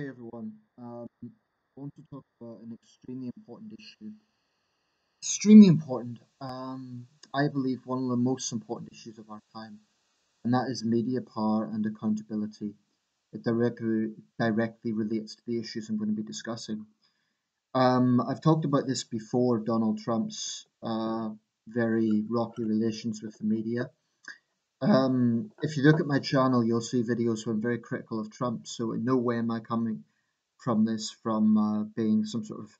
Hey everyone, um, I want to talk about an extremely important issue. Extremely important, um, I believe one of the most important issues of our time, and that is media power and accountability. It directly directly relates to the issues I'm going to be discussing. Um, I've talked about this before, Donald Trump's uh, very rocky relations with the media. Um, if you look at my channel, you'll see videos where I'm very critical of Trump, so in no way am I coming from this from uh, being some sort of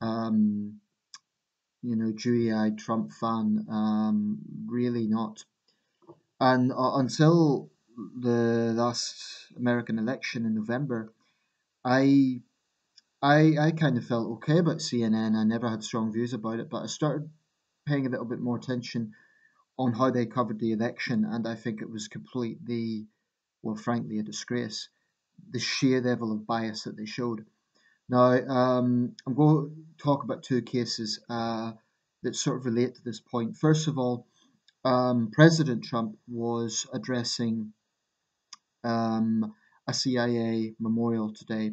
um, you know dewy-eyed Trump fan. Um, really not. And uh, until the last American election in November, I I I kind of felt okay about CNN. I never had strong views about it, but I started paying a little bit more attention on how they covered the election, and I think it was completely, well, frankly, a disgrace. The sheer level of bias that they showed. Now, um, I'm going to talk about two cases uh, that sort of relate to this point. First of all, um, President Trump was addressing um, a CIA memorial today,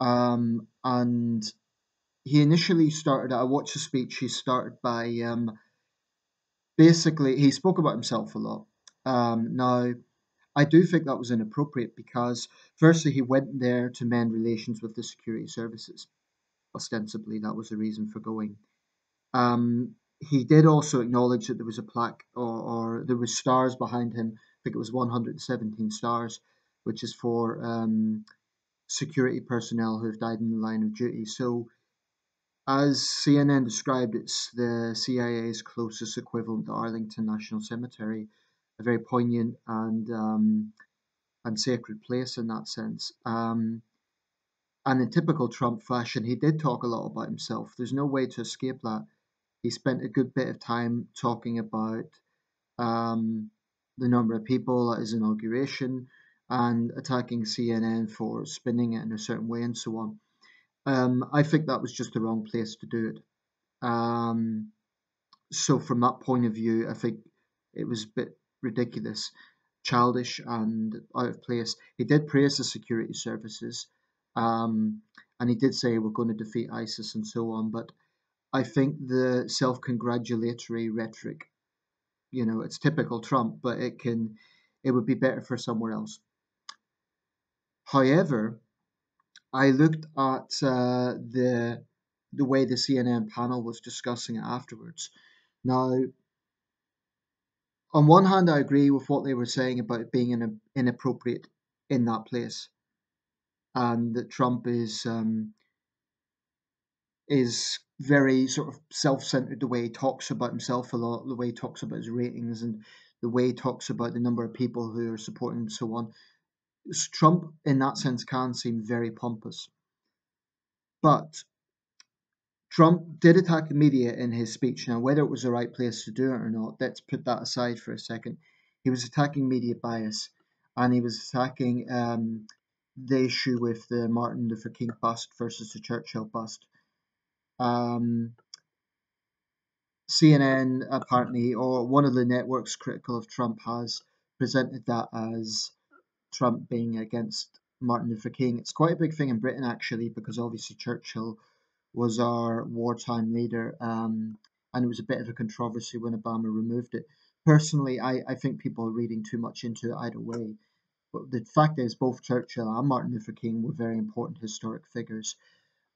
um, and he initially started. I watched the speech. He started by um, basically he spoke about himself a lot. Um, now, I do think that was inappropriate because, firstly, he went there to mend relations with the security services. Ostensibly, that was the reason for going. Um, he did also acknowledge that there was a plaque or, or there was stars behind him. I think it was 117 stars, which is for um, security personnel who have died in the line of duty. So, as CNN described, it's the CIA's closest equivalent to Arlington National Cemetery a very poignant and um, and sacred place in that sense. Um, and in typical Trump fashion, he did talk a lot about himself. There's no way to escape that. He spent a good bit of time talking about um, the number of people at his inauguration and attacking CNN for spinning it in a certain way and so on. Um, I think that was just the wrong place to do it. Um, so from that point of view, I think it was a bit ridiculous, childish, and out of place. He did praise the security services, um, and he did say we're going to defeat ISIS and so on. But I think the self-congratulatory rhetoric, you know, it's typical Trump, but it can, it would be better for somewhere else. However, I looked at uh, the the way the CNN panel was discussing it afterwards. Now, on one hand, I agree with what they were saying about it being in inappropriate in that place, and that Trump is um, is very sort of self-centered. The way he talks about himself a lot, the way he talks about his ratings, and the way he talks about the number of people who are supporting and so on. Trump, in that sense, can seem very pompous, but Trump did attack the media in his speech. Now, whether it was the right place to do it or not, let's put that aside for a second. He was attacking media bias and he was attacking um, the issue with the Martin Luther King bust versus the Churchill bust. Um, CNN, apparently, or one of the networks critical of Trump, has presented that as Trump being against Martin Luther King. It's quite a big thing in Britain, actually, because obviously Churchill was our wartime leader, um, and it was a bit of a controversy when Obama removed it. Personally, I, I think people are reading too much into it either way. But the fact is, both Churchill and Martin Luther King were very important historic figures.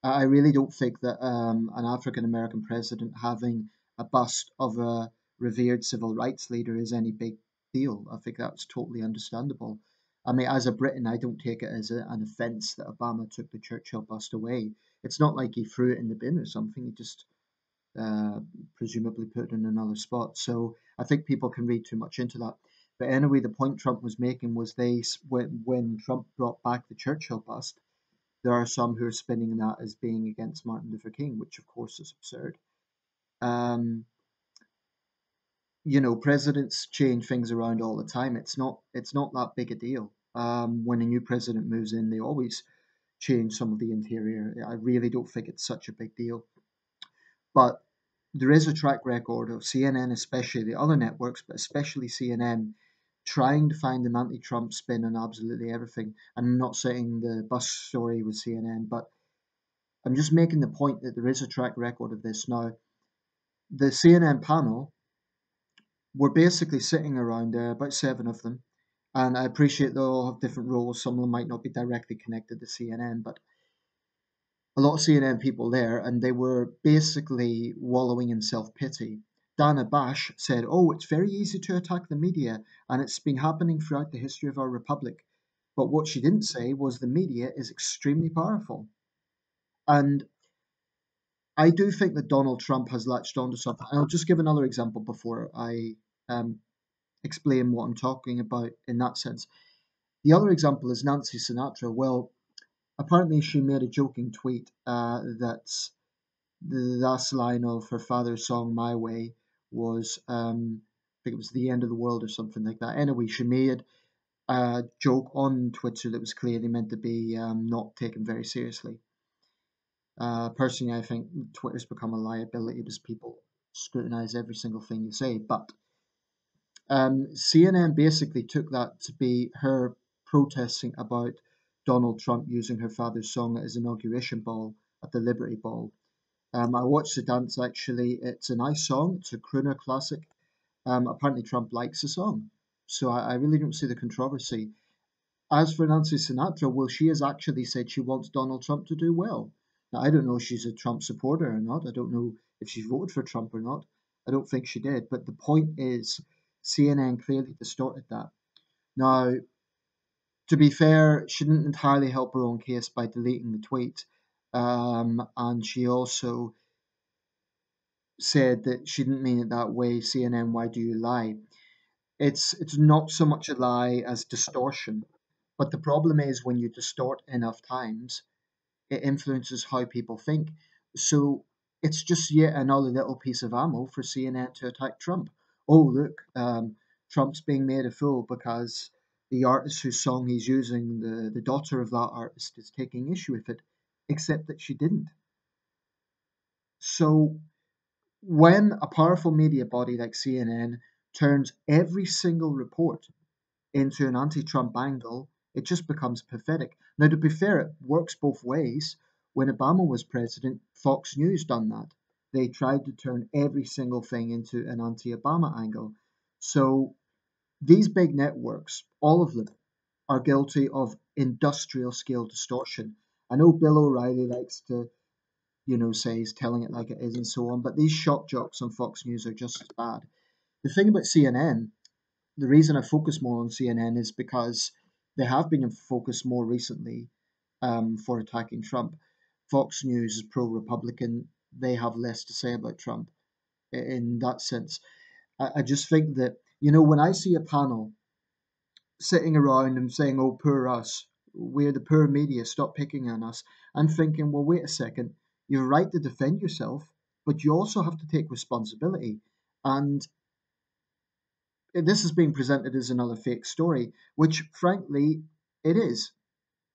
I really don't think that um, an African American president having a bust of a revered civil rights leader is any big deal. I think that's totally understandable. I mean, as a Briton, I don't take it as a, an offence that Obama took the Churchill bust away. It's not like he threw it in the bin or something. He just uh, presumably put it in another spot. So I think people can read too much into that. But anyway, the point Trump was making was they when, when Trump brought back the Churchill bust, there are some who are spinning that as being against Martin Luther King, which of course is absurd. Um, you know, presidents change things around all the time. It's not it's not that big a deal. Um, when a new president moves in, they always change some of the interior. I really don't think it's such a big deal. But there is a track record of CNN, especially the other networks, but especially CNN, trying to find an anti-Trump spin on absolutely everything. I'm not saying the bus story with CNN, but I'm just making the point that there is a track record of this now. The CNN panel were basically sitting around there, about seven of them, and I appreciate they all have different roles. Some of them might not be directly connected to CNN, but a lot of CNN people there, and they were basically wallowing in self pity. Dana Bash said, Oh, it's very easy to attack the media, and it's been happening throughout the history of our republic. But what she didn't say was the media is extremely powerful. And I do think that Donald Trump has latched onto something. I'll just give another example before I um, explain what I'm talking about in that sense. The other example is Nancy Sinatra. Well, apparently she made a joking tweet uh, that the last line of her father's song "My Way" was, um, I think it was "The End of the World" or something like that. Anyway, she made a joke on Twitter that was clearly meant to be um, not taken very seriously. Uh, personally, I think Twitter's become a liability because people scrutinize every single thing you say. But um, CNN basically took that to be her protesting about Donald Trump using her father's song at his inauguration ball at the Liberty Ball. Um, I watched the dance actually. It's a nice song, it's a crooner classic. Um, apparently, Trump likes the song. So I, I really don't see the controversy. As for Nancy Sinatra, well, she has actually said she wants Donald Trump to do well. Now, I don't know if she's a Trump supporter or not. I don't know if she voted for Trump or not. I don't think she did. But the point is, CNN clearly distorted that. Now, to be fair, she didn't entirely help her own case by deleting the tweet. Um, and she also said that she didn't mean it that way. CNN, why do you lie? It's it's not so much a lie as distortion. But the problem is when you distort enough times, it influences how people think. So it's just yet another little piece of ammo for CNN to attack Trump. Oh, look, um, Trump's being made a fool because the artist whose song he's using, the, the daughter of that artist, is taking issue with it, except that she didn't. So when a powerful media body like CNN turns every single report into an anti Trump angle, it just becomes pathetic. Now, to be fair, it works both ways. When Obama was president, Fox News done that. They tried to turn every single thing into an anti-Obama angle. So these big networks, all of them, are guilty of industrial scale distortion. I know Bill O'Reilly likes to, you know, say he's telling it like it is and so on, but these shock jocks on Fox News are just as bad. The thing about CNN, the reason I focus more on CNN is because they have been in focus more recently um, for attacking Trump. Fox News is pro Republican, they have less to say about Trump in that sense. I, I just think that, you know, when I see a panel sitting around and saying, oh, poor us, we're the poor media, stop picking on us, I'm thinking, well, wait a second, you're right to defend yourself, but you also have to take responsibility. And this is being presented as another fake story, which frankly it is.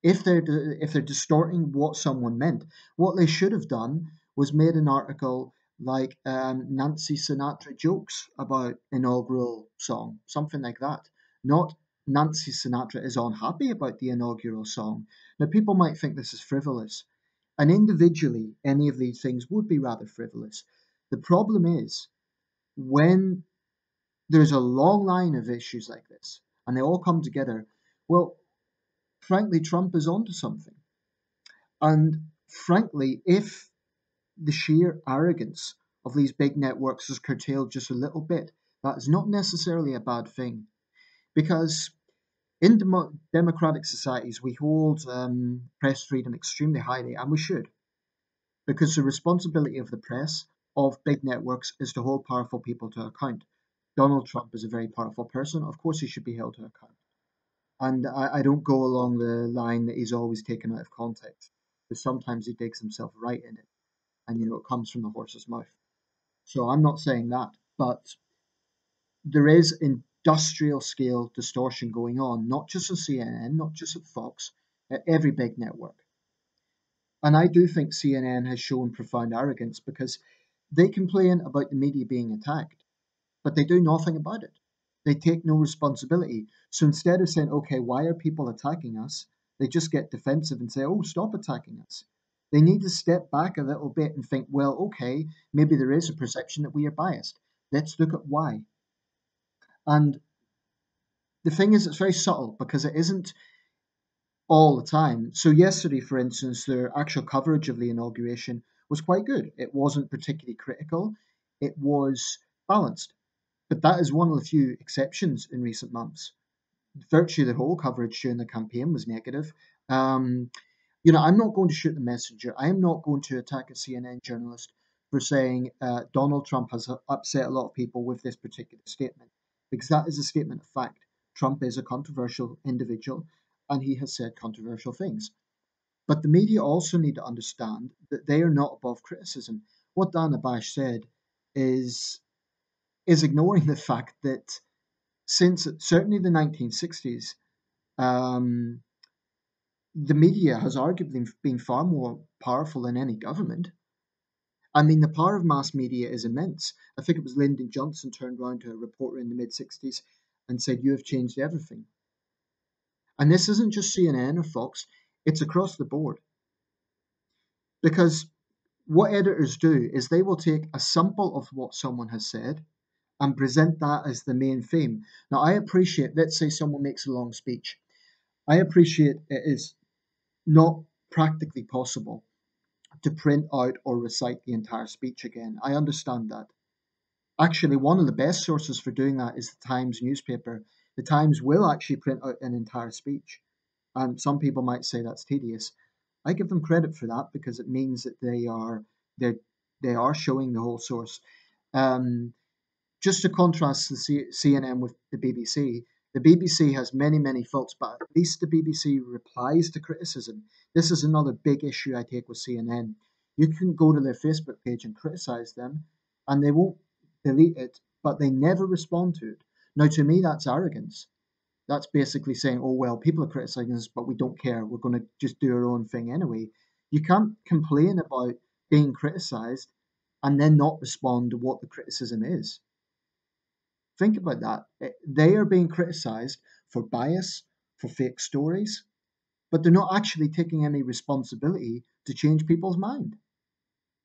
If they're if they're distorting what someone meant, what they should have done was made an article like um, Nancy Sinatra jokes about inaugural song, something like that. Not Nancy Sinatra is unhappy about the inaugural song. Now people might think this is frivolous, and individually any of these things would be rather frivolous. The problem is when there's a long line of issues like this, and they all come together. Well, frankly, Trump is onto something. And frankly, if the sheer arrogance of these big networks is curtailed just a little bit, that is not necessarily a bad thing. Because in dem- democratic societies, we hold um, press freedom extremely highly, and we should. Because the responsibility of the press, of big networks, is to hold powerful people to account. Donald Trump is a very powerful person. Of course, he should be held to account. And I, I don't go along the line that he's always taken out of context, because sometimes he digs himself right in it, and you know it comes from the horse's mouth. So I'm not saying that, but there is industrial scale distortion going on, not just at CNN, not just at Fox, at every big network. And I do think CNN has shown profound arrogance because they complain about the media being attacked but they do nothing about it. They take no responsibility. So instead of saying, okay, why are people attacking us? They just get defensive and say, oh, stop attacking us. They need to step back a little bit and think, well, okay, maybe there is a perception that we are biased. Let's look at why. And the thing is, it's very subtle because it isn't all the time. So, yesterday, for instance, their actual coverage of the inauguration was quite good. It wasn't particularly critical, it was balanced. But that is one of the few exceptions in recent months. Virtually the whole coverage during the campaign was negative. Um, you know, I'm not going to shoot the messenger. I am not going to attack a CNN journalist for saying uh, Donald Trump has upset a lot of people with this particular statement, because that is a statement of fact. Trump is a controversial individual and he has said controversial things. But the media also need to understand that they are not above criticism. What Dana Bash said is is ignoring the fact that since certainly the 1960s, um, the media has arguably been far more powerful than any government. I mean, the power of mass media is immense. I think it was Lyndon Johnson turned around to a reporter in the mid 60s and said, You have changed everything. And this isn't just CNN or Fox, it's across the board. Because what editors do is they will take a sample of what someone has said and present that as the main theme. Now, I appreciate, let's say someone makes a long speech. I appreciate it is not practically possible to print out or recite the entire speech again. I understand that. Actually, one of the best sources for doing that is the Times newspaper. The Times will actually print out an entire speech. And some people might say that's tedious. I give them credit for that because it means that they are they they are showing the whole source. Um, just to contrast the C- CNN with the BBC, the BBC has many, many faults, but at least the BBC replies to criticism. This is another big issue I take with CNN. You can go to their Facebook page and criticize them, and they won't delete it, but they never respond to it. Now, to me, that's arrogance. That's basically saying, oh, well, people are criticizing us, but we don't care. We're going to just do our own thing anyway. You can't complain about being criticized and then not respond to what the criticism is. Think about that. Eh, they are being criticized for bias, for fake stories, but they're not actually taking any responsibility to change people's mind.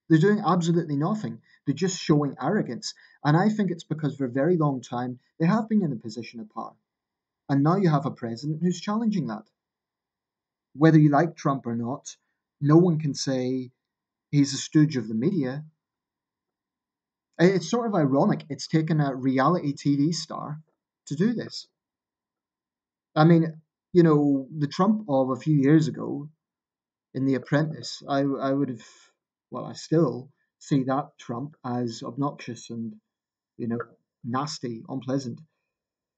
They're doing absolutely nothing. They're just showing arrogance. And I think it's because for a very long time they have been in a position of power. And now you have a president who's challenging that. Whether you like Trump or not, no one can say he's a stooge of the media it's sort of ironic. It's taken a reality TV star to do this. I mean, you know, the Trump of a few years ago in The Apprentice, I, I would have, well, I still see that Trump as obnoxious and, you know, nasty, unpleasant.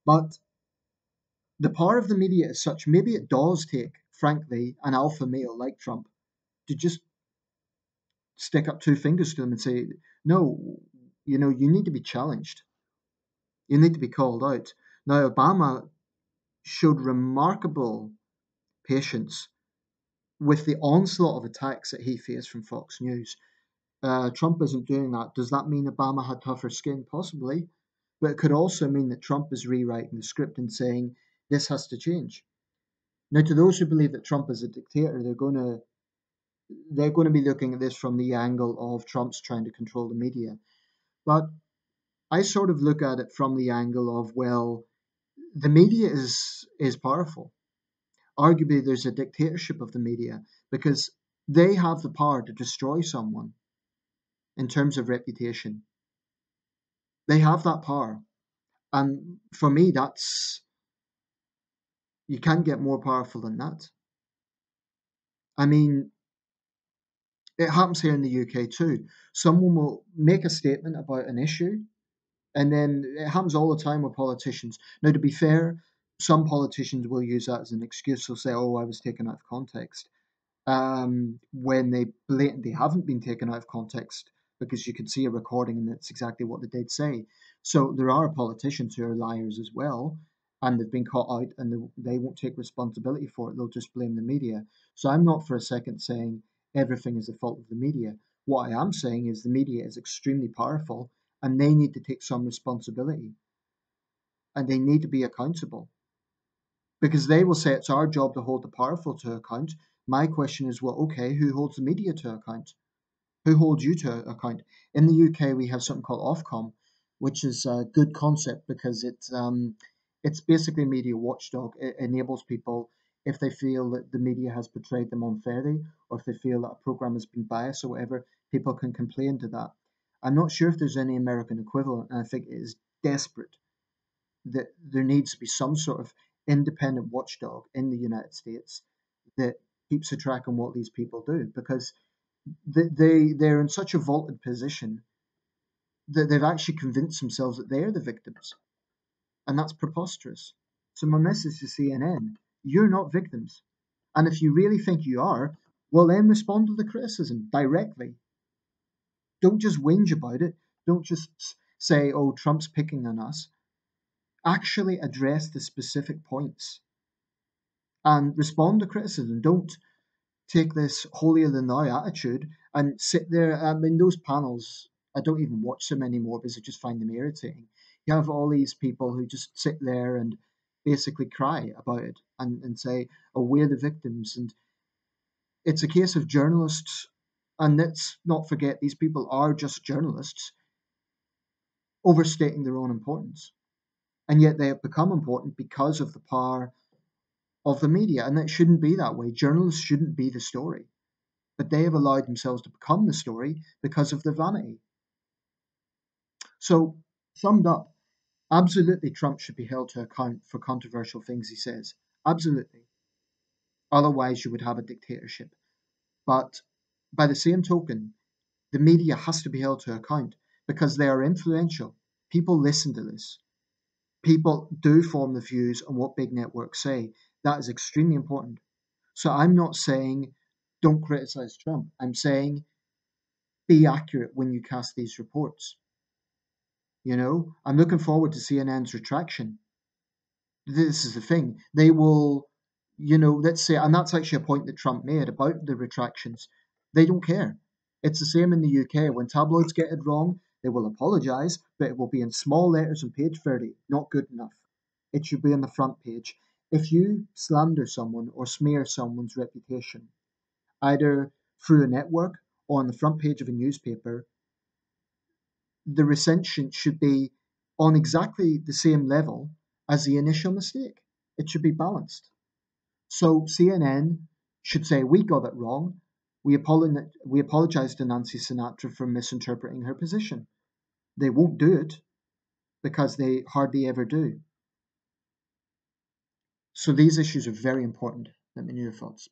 But the power of the media is such, maybe it does take, frankly, an alpha male like Trump to just stick up two fingers to them and say, no, you know, you need to be challenged. You need to be called out. Now, Obama showed remarkable patience with the onslaught of attacks that he faced from Fox News. Uh, Trump isn't doing that. Does that mean Obama had tougher skin? Possibly. But it could also mean that Trump is rewriting the script and saying this has to change. Now, to those who believe that Trump is a dictator, they're going to they're going to be looking at this from the angle of Trump's trying to control the media. But I sort of look at it from the angle of, well, the media is is powerful. Arguably, there's a dictatorship of the media because they have the power to destroy someone in terms of reputation. They have that power. And for me, that's you can't get more powerful than that. I mean, it happens here in the UK too. Someone will make a statement about an issue, and then it happens all the time with politicians. Now, to be fair, some politicians will use that as an excuse. They'll say, "Oh, I was taken out of context," um, when they blatantly haven't been taken out of context because you can see a recording and that's exactly what they did say. So there are politicians who are liars as well, and they've been caught out, and they, they won't take responsibility for it. They'll just blame the media. So I'm not for a second saying everything is the fault of the media. What I am saying is the media is extremely powerful and they need to take some responsibility. and they need to be accountable because they will say it's our job to hold the powerful to account. My question is, well, okay, who holds the media to account? Who holds you to account? In the UK, we have something called Ofcom, which is a good concept because it's um, it's basically a media watchdog. It enables people if they feel that the media has portrayed them unfairly or if they feel that a program has been biased or whatever, people can complain to that. I'm not sure if there's any American equivalent, and I think it is desperate that there needs to be some sort of independent watchdog in the United States that keeps a track on what these people do because they, they they're in such a vaulted position that they've actually convinced themselves that they're the victims, and that's preposterous. So my message to CNN: you're not victims, and if you really think you are, well then respond to the criticism directly. Don't just whinge about it. Don't just say, "Oh, Trump's picking on us." Actually address the specific points and respond to criticism. Don't take this holier than thou attitude and sit there. I mean, those panels, I don't even watch them anymore because I just find them irritating. You have all these people who just sit there and basically cry about it and, and say, oh, we're the victims. And it's a case of journalists, and let's not forget these people are just journalists overstating their own importance. And yet they have become important because of the power of the media. And it shouldn't be that way. Journalists shouldn't be the story. But they have allowed themselves to become the story because of their vanity. So, summed up, absolutely Trump should be held to account for controversial things he says. Absolutely. Otherwise, you would have a dictatorship. But by the same token, the media has to be held to account because they are influential. People listen to this. People do form the views on what big networks say. That is extremely important. So I'm not saying don't criticize Trump. I'm saying be accurate when you cast these reports. You know, I'm looking forward to CNN's retraction. This is the thing. They will, you know, let's say, and that's actually a point that Trump made about the retractions. They don't care. It's the same in the UK. When tabloids get it wrong, they will apologise, but it will be in small letters on page 30. Not good enough. It should be on the front page. If you slander someone or smear someone's reputation, either through a network or on the front page of a newspaper, the recension should be on exactly the same level as the initial mistake. It should be balanced. So CNN should say, We got it wrong. We, we apologize to Nancy Sinatra for misinterpreting her position. They won't do it because they hardly ever do. So these issues are very important. Let me know your thoughts.